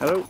Hello.